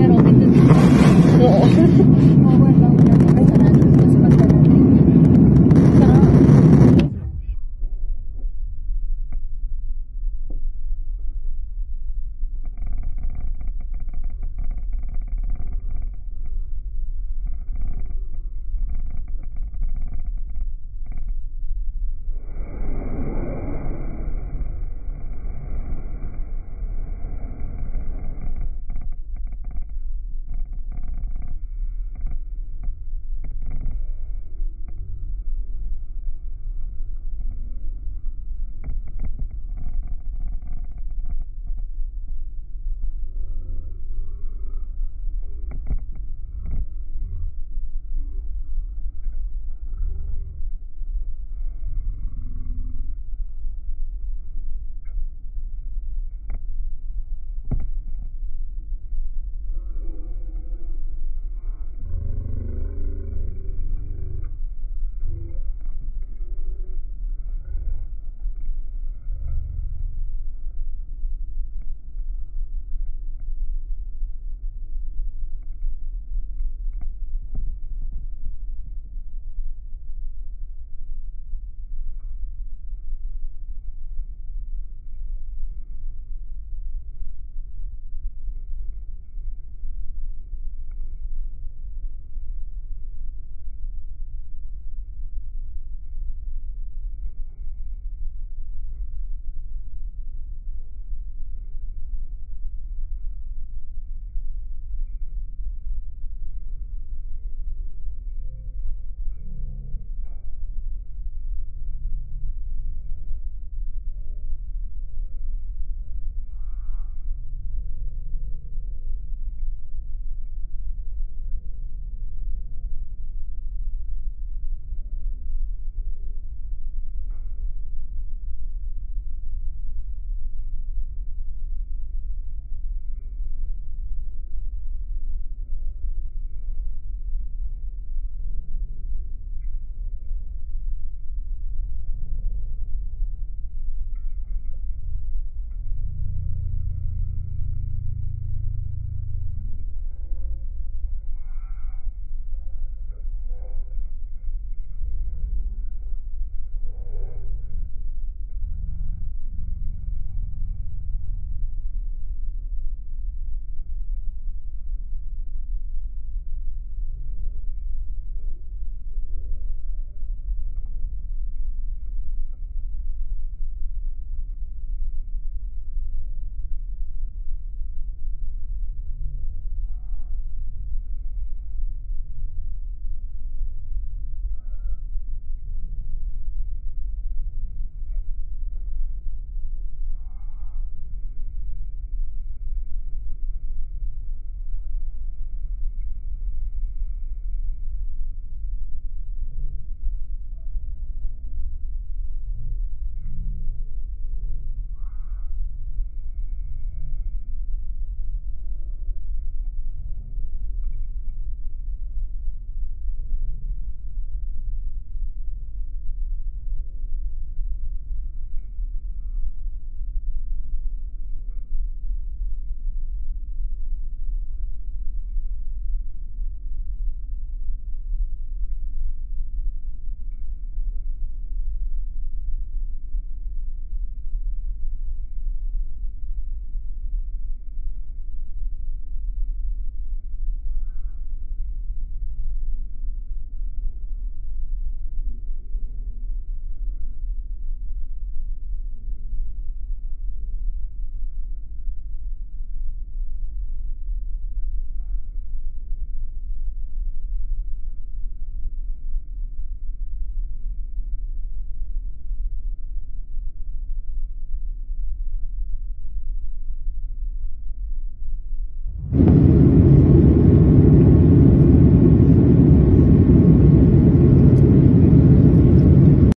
やろうって言ってた。